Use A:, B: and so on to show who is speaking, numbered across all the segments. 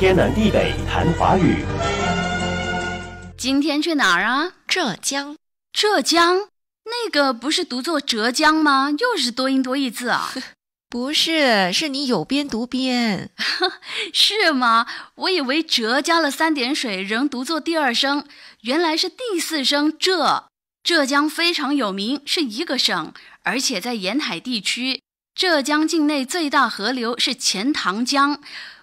A: 天南地北谈华语。
B: 今天去哪儿啊？
C: 浙江，
B: 浙江，那个不是读作浙江吗？又是多音多义字啊？
C: 不是，是你有边读边，
B: 是吗？我以为浙加了三点水，仍读作第二声，原来是第四声浙。浙江非常有名，是一个省，而且在沿海地区。浙江境内最大河流是钱塘江，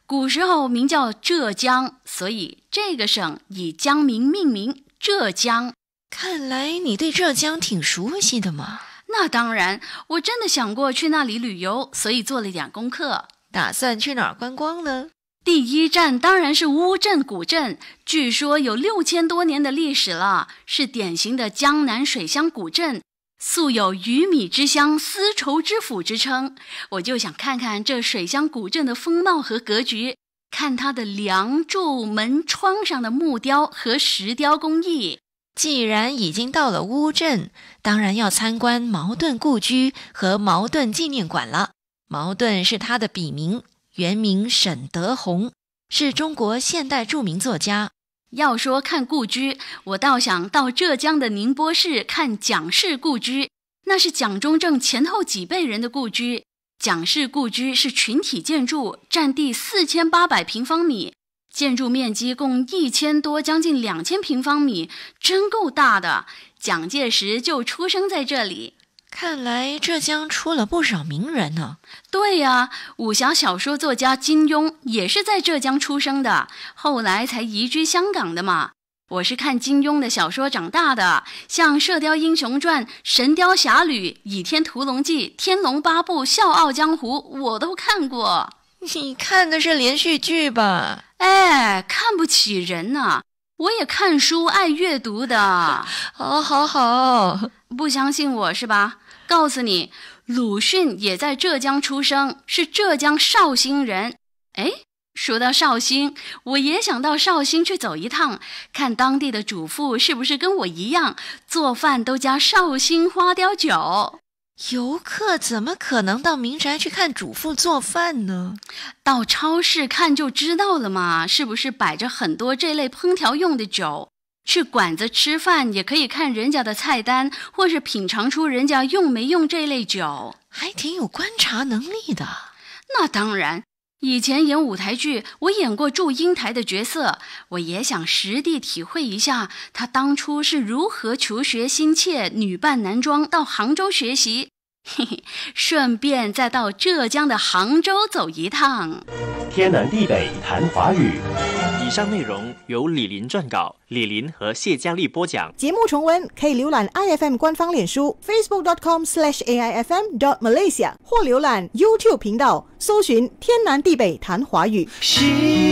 B: 古时候名叫浙江，所以这个省以江名命名。浙江，
C: 看来你对浙江挺熟悉的嘛。
B: 那当然，我真的想过去那里旅游，所以做了点功课。
C: 打算去哪儿观光呢？
B: 第一站当然是乌镇古镇，据说有六千多年的历史了，是典型的江南水乡古镇，素有“鱼米之乡、丝绸之府”之称。我就想看看这水乡古镇的风貌和格局，看它的梁柱、门窗上的木雕和石雕工艺。
C: 既然已经到了乌镇，当然要参观茅盾故居和茅盾纪念馆了。茅盾是他的笔名，原名沈德宏，是中国现代著名作家。
B: 要说看故居，我倒想到浙江的宁波市看蒋氏故居，那是蒋中正前后几辈人的故居。蒋氏故居是群体建筑，占地四千八百平方米。建筑面积共一千多，将近两千平方米，真够大的。蒋介石就出生在这里，
C: 看来浙江出了不少名人呢。
B: 对呀，武侠小说作家金庸也是在浙江出生的，后来才移居香港的嘛。我是看金庸的小说长大的，像《射雕英雄传》《神雕侠侣》《倚天屠龙记》《天龙八部》《笑傲江湖》，我都看过。
C: 你看的是连续剧吧？
B: 哎，看不起人呐！我也看书，爱阅读的。
C: 好，好，好，
B: 不相信我是吧？告诉你，鲁迅也在浙江出生，是浙江绍兴人。哎，说到绍兴，我也想到绍兴去走一趟，看当地的主妇是不是跟我一样，做饭都加绍兴花雕酒。
C: 游客怎么可能到民宅去看主妇做饭呢？
B: 到超市看就知道了嘛，是不是摆着很多这类烹调用的酒？去馆子吃饭也可以看人家的菜单，或是品尝出人家用没用这类酒，
C: 还挺有观察能力的。
B: 那当然，以前演舞台剧，我演过祝英台的角色，我也想实地体会一下她当初是如何求学心切，女扮男装到杭州学习。嘿嘿，顺便再到浙江的杭州走一趟。
A: 天南地北谈华语。
D: 以上内容由李林撰稿，李林和谢佳丽播讲。
E: 节目重温可以浏览 i f m 官方脸书 facebook.com/slash/aifm.dot malaysia 或浏览 YouTube 频道，搜寻“天南地北谈华语”。
F: 是。